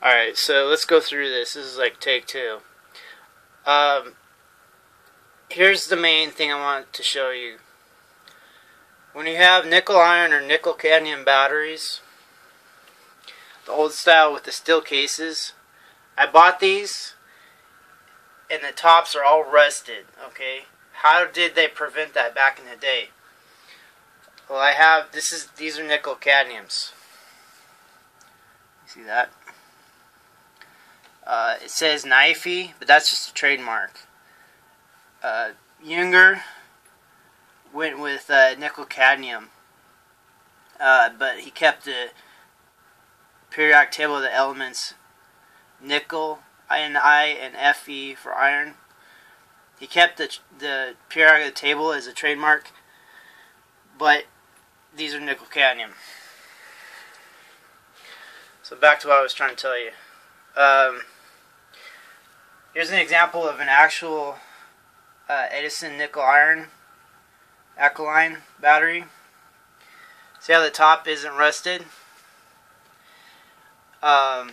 Alright, so let's go through this. This is like take two. Um, here's the main thing I want to show you. When you have nickel iron or nickel cadmium batteries, the old style with the steel cases, I bought these and the tops are all rusted, okay? How did they prevent that back in the day? Well, I have this is these are nickel cadmiums. See that? Uh, it says NIFE, but that's just a trademark. Uh, Junger went with uh, nickel cadmium, uh, but he kept the periodic table of the elements nickel, Ni, and Fe for iron. He kept the the periodic table as a trademark, but these are nickel cadmium. So back to what I was trying to tell you. Um, here's an example of an actual uh, Edison nickel iron alkaline battery. See how the top isn't rusted? Um,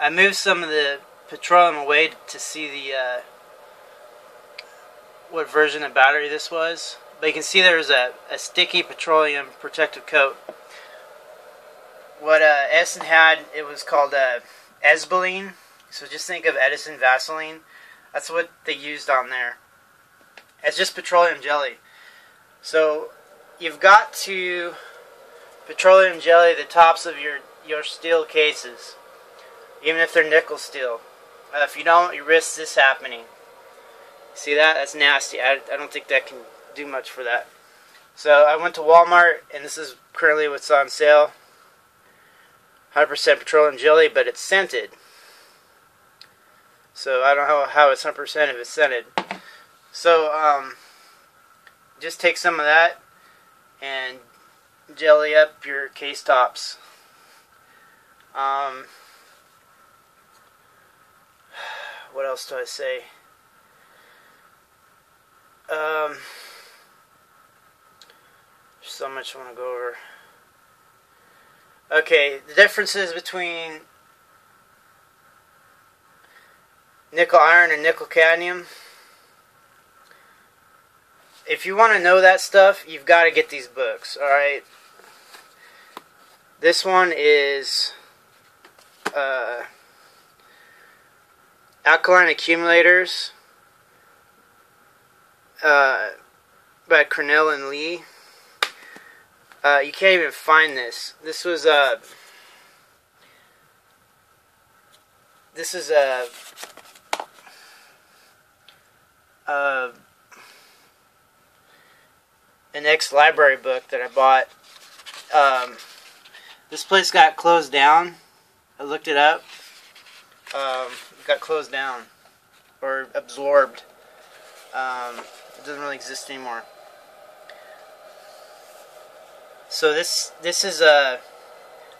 I moved some of the petroleum away to see the uh, what version of battery this was. But you can see there's a, a sticky petroleum protective coat. What uh, Edison had, it was called uh, Esbeline. So just think of Edison Vaseline. That's what they used on there. It's just petroleum jelly. So you've got to petroleum jelly the tops of your, your steel cases even if they're nickel steel. Uh, if you don't, you risk this happening. See that? That's nasty. I, I don't think that can do much for that. So I went to Walmart, and this is currently what's on sale. 100% petroleum jelly, but it's scented. So I don't know how it's 100% if it's scented. So um, just take some of that and jelly up your case tops. Um, what else do I say? Um, so much I want to go over. Okay, the differences between nickel iron and nickel cadmium. If you want to know that stuff, you've got to get these books, alright? This one is. Uh, Alkaline Accumulators uh, by Crennell and Lea. Uh, you can't even find this. This was a. Uh, this is a. Uh, an ex library book that I bought. Um, this place got closed down. I looked it up. Um, got closed down or absorbed. Um, it doesn't really exist anymore. So this this is a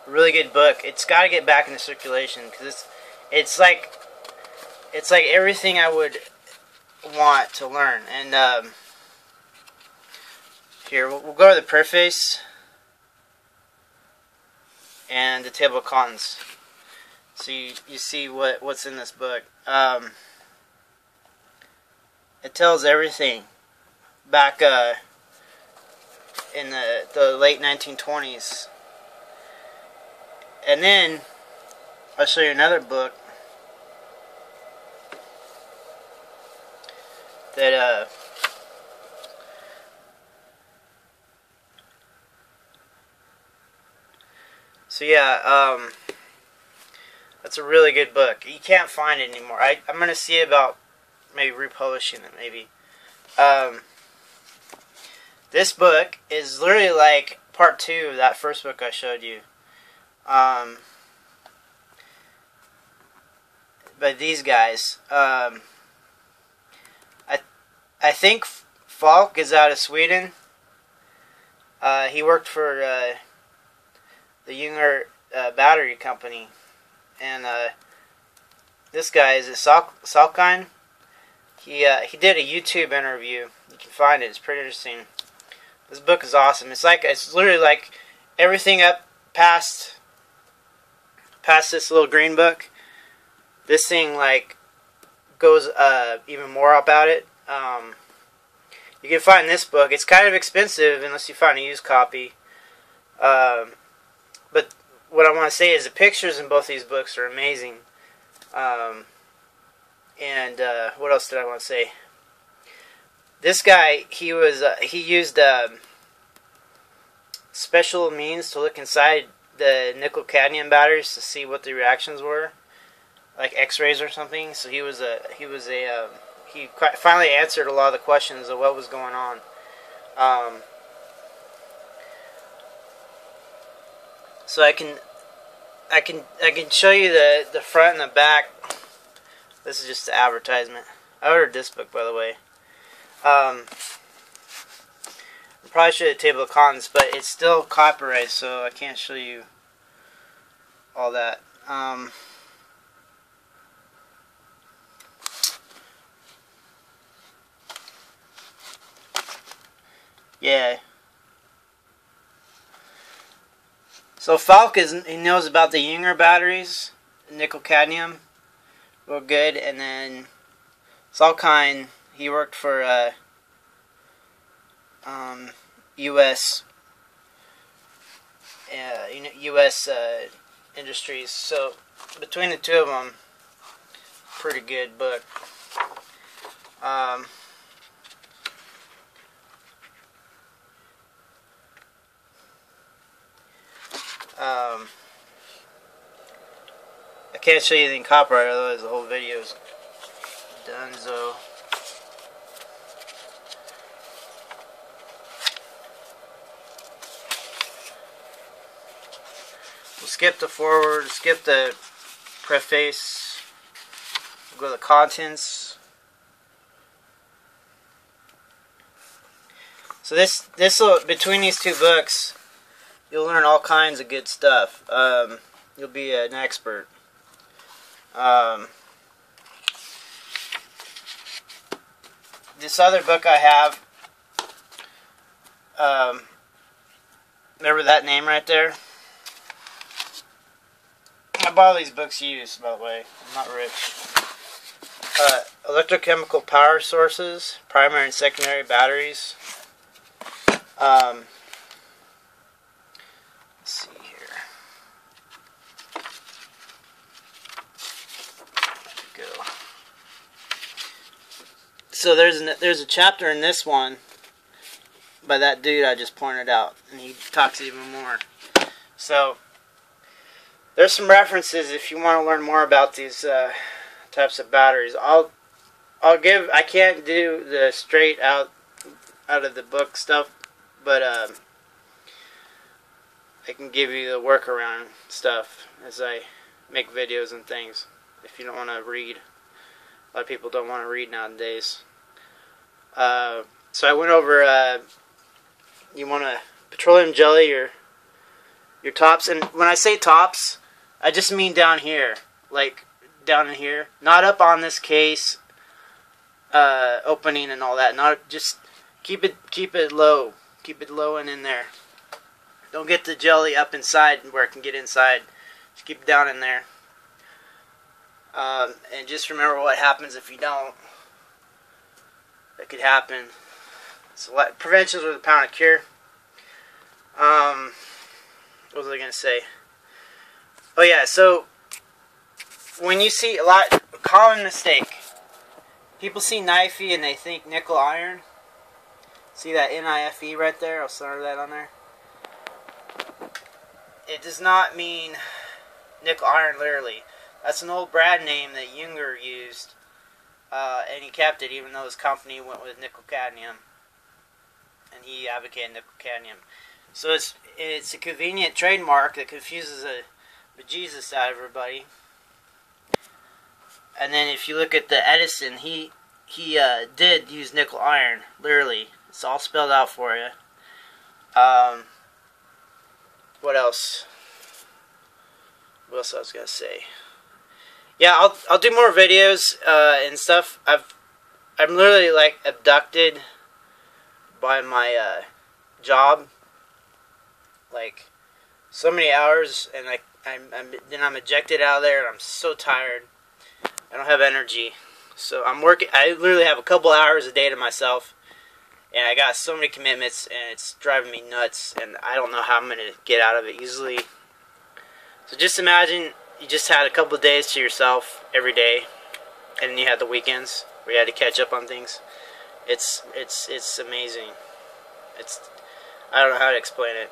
really good book. It's got to get back into circulation because it's it's like it's like everything I would want to learn. And um, here we'll, we'll, go to the preface and the table of contents. So you, you see what, what's in this book. Um, it tells everything back uh, in the, the late 1920s. And then I'll show you another book that uh, so yeah um that's a really good book. You can't find it anymore. I, I'm going to see about maybe republishing it, maybe. Um, this book is literally like part two of that first book I showed you. Um, by these guys. Um, I think Falk is out of Sweden. Uh, he worked for uh, the Junger uh, Battery Company and uh, this guy is a Sal- Salkind. He uh, he did a YouTube interview. You can find it. It's pretty interesting. This book is awesome. It's like it's literally like everything up past past this little green book, this thing like goes uh, even more about it. Um, you can find this book. It's kind of expensive unless you find a used copy. Um, but what I want to say is the pictures in both these books are amazing. Um, and uh, what else did I want to say? This guy, he was uh, he used um, special means to look inside the nickel cadmium batteries to see what the reactions were, like X-rays or something. So he was a he was a uh, he finally answered a lot of the questions of what was going on. Um, so I can I can I can show you the the front and the back. This is just the advertisement. I ordered this book by the way. Um, I probably should have table of contents, but it's still copyright, so I can't show you all that. Um, yeah. So Falk is he knows about the Junger batteries, nickel cadmium, real good, and then Salkind he worked for uh, um, U.S. Uh, U.S. Uh, industries. So between the two of them, pretty good book. Um, um, I can't show you anything copyright, otherwise the whole video is done. So. We skip the forward, skip the preface, go to the contents. So this this will, between these two books, you'll learn all kinds of good stuff. Um, you'll be an expert. Um, this other book I have, um, remember that name right there? I buy these books used, by the way. I'm not rich. Uh, electrochemical power sources, primary and secondary batteries. Um, let's see here. Go. So there's an, there's a chapter in this one by that dude I just pointed out, and he talks even more. So there's some references if you want to learn more about these uh, types of batteries. I'll I'll give. I can't do the straight out out of the book stuff, but um, I can give you the workaround stuff as I make videos and things. If you don't want to read, a lot of people don't want to read nowadays. Uh, so I went over. Uh, you want to petroleum jelly your your tops, and when I say tops, I just mean down here, like down in here, not up on this case uh, opening and all that. Not just keep it keep it low, keep it low and in there. Don't get the jelly up inside where it can get inside. Just keep it down in there. Um, and just remember what happens if you don't. That could happen. So prevention is a pound of cure. Um, what was I gonna say? Oh yeah, so when you see a lot common mistake. People see NIFE and they think nickel iron. See that NIFE right there? I'll center that on there. It does not mean nickel iron literally. That's an old brand name that Junger used. Uh, and he kept it even though his company went with nickel cadmium. And he advocated nickel cadmium. So it's it's a convenient trademark that confuses a bejesus out of everybody. And then if you look at the Edison, he he uh, did use nickel iron, literally. It's all spelled out for you. Um, what else? What else I was gonna say? Yeah, I'll I'll do more videos uh, and stuff. I've I'm literally like abducted by my uh, job. Like so many hours, and like I'm, I'm then I'm ejected out of there, and I'm so tired. I don't have energy, so I'm working. I literally have a couple hours a day to myself, and I got so many commitments, and it's driving me nuts. And I don't know how I'm gonna get out of it easily. So just imagine you just had a couple days to yourself every day, and then you had the weekends where you had to catch up on things. It's it's it's amazing. It's I don't know how to explain it.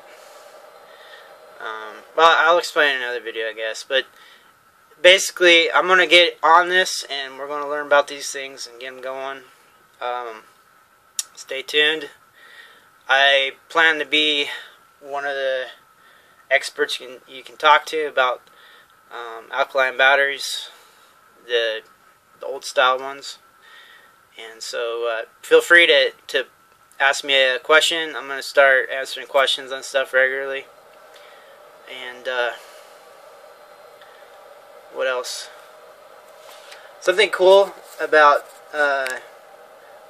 Um, well, I'll explain in another video, I guess. But basically, I'm gonna get on this, and we're gonna learn about these things and get them going. Um, stay tuned. I plan to be one of the experts you can, you can talk to about um, alkaline batteries, the, the old style ones. And so uh, feel free to, to ask me a question. I'm going to start answering questions on stuff regularly. And uh, what else? Something cool about uh,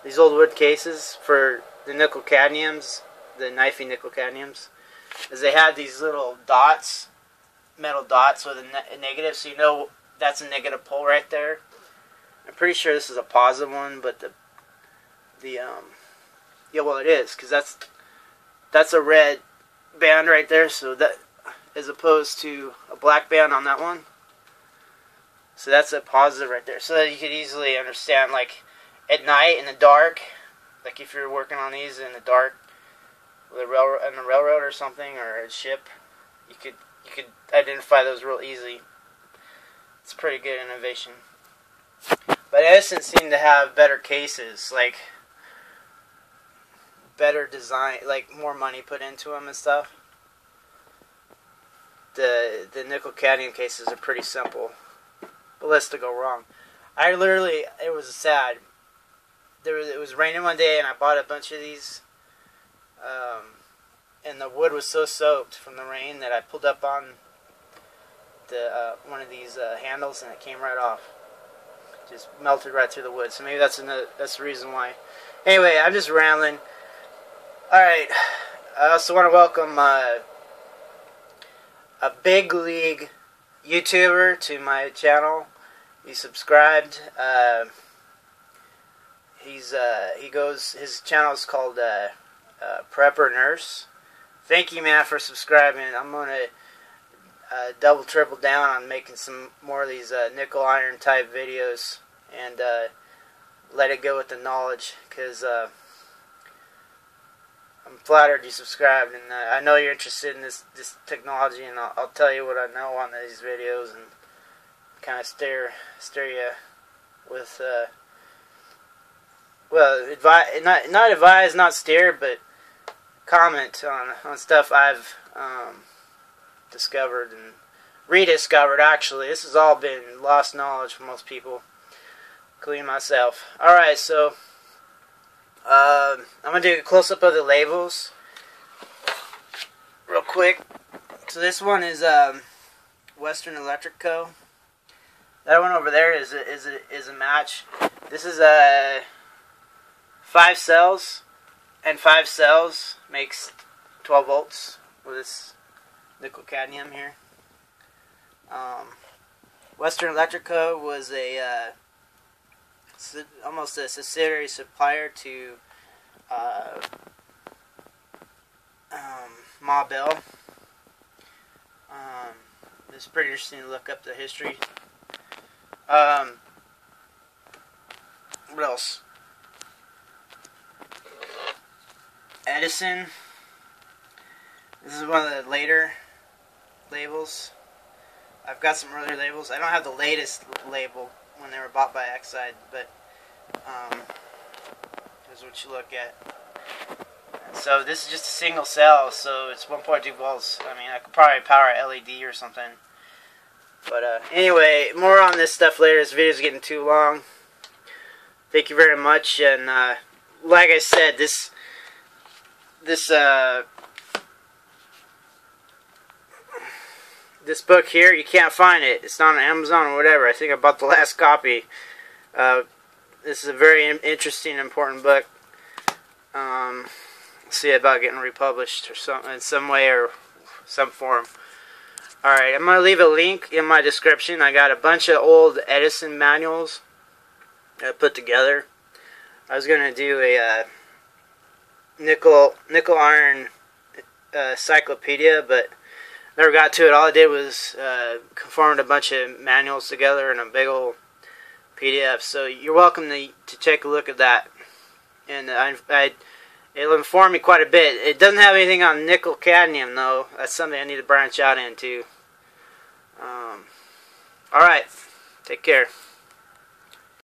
these old wood cases for the nickel cadmiums, the NIFE nickel cadmiums, is they had these little dots, metal dots with a, ne- a negative, so you know that's a negative pole right there. I'm pretty sure this is a positive one, but the the um yeah, well it is because that's that's a red band right there. So that as opposed to a black band on that one. So that's a positive right there. So that you could easily understand, like at night in the dark, like if you're working on these in the dark, with a railroad on a railroad or something or a ship, you could you could identify those real easy. It's pretty good innovation. But Edison seemed to have better cases, like better design, like more money put into them and stuff. The the nickel cadmium cases are pretty simple, but less to go wrong. I literally, it was sad. There was, it was raining one day, and I bought a bunch of these. And the wood was so soaked from the rain that I pulled up on the uh, one of these uh, handles, and it came right off. Just melted right through the wood. So maybe that's another, that's the reason why. Anyway, I'm just rambling. All right. I also want to welcome uh, a big league YouTuber to my channel. He subscribed. Uh, he's uh, he goes. His channel is called uh, uh, Prepper Nurse. Thank you, man, for subscribing. I'm gonna uh, double triple down on making some more of these uh, nickel iron type videos and uh, let it go with the knowledge because uh, I'm flattered you subscribed and uh, I know you're interested in this this technology and I'll, I'll tell you what I know on these videos and kind of stare stare you with uh, well advise not not advise not steer, but comment on on stuff I've um, discovered and rediscovered. Actually, this has all been lost knowledge for most people, including myself. All right, so uh, I'm gonna do a close up of the labels real quick. So this one is um, Western Electric Co. That one over there is a, is a, is a match. This is a five cells, and five cells makes 12 volts with this nickel cadmium here. Um, Western Electric Co. was a uh, almost a subsidiary supplier to uh, um, Ma Bell. Um, it's pretty interesting to look up the history. Um, what else? Edison. This is one of the later labels. I've got some earlier labels. I don't have the latest label when they were bought by Exide, but um, here's what you look at. So this is just a single cell, so it's 1.2 volts. I mean, I could probably power a LED or something. But uh, anyway, more on this stuff later. This video is getting too long. Thank you very much, and uh, like I said, this this uh, this book here, you can't find it. It's not on Amazon or whatever. I think I bought the last copy. Uh, this is a very interesting, important book. Um, see about getting republished or some in some way or some form. Alright, I'm going to leave a link in my description. I got a bunch of old Edison manuals I put together. I was going to do a uh, nickel nickel iron uh, encyclopedia, but never got to it. All I did was uh, conformed a bunch of manuals together in a big old PDF. So you're welcome to, to take a look at that. And I, I, it'll inform me quite a bit. It doesn't have anything on nickel cadmium, though. That's something I need to branch out into. Um, all right. Take care.